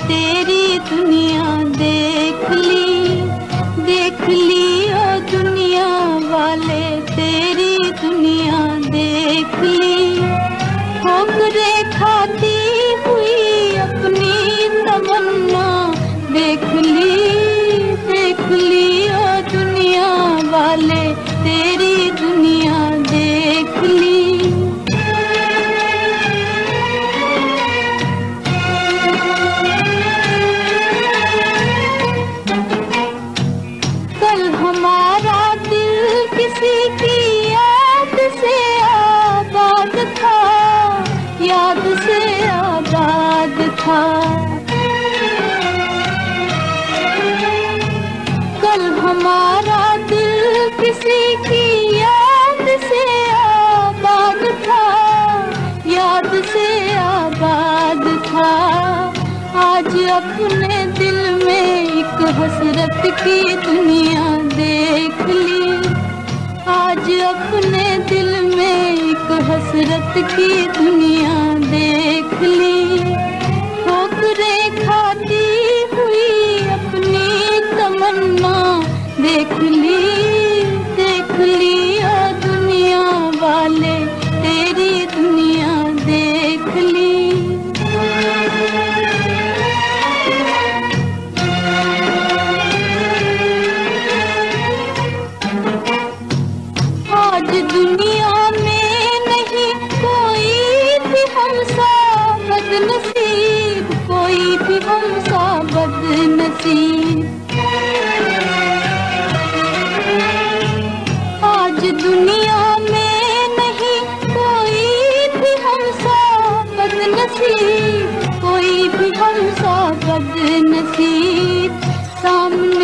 तेरी दुनिया देख ली देख ली ओ दुनिया वाले, तेरी दुनिया देख ली। ठोकरे खाती हुई अपनी तमन्ना देख ली देख ली ओ दुनिया वाले, तेरी याद से आबाद था। कल हमारा दिल किसी की याद से आबाद था। याद से आबाद था। आज अपने दिल में एक हसरत की दुनिया देख ली। आज अपने दिल हसरत की दुनिया देख ली। ठोकरे खाती हुई अपनी तमन्ना देख ली। देख ली दुनिया वाले, तेरी दुनिया देख ली। आज दुनिया हमसा कोई भी हमसा बदनसीब। आज दुनिया में नहीं कोई भी हमसा बदनसीब, कोई भी हमसा बदनसीब। सामने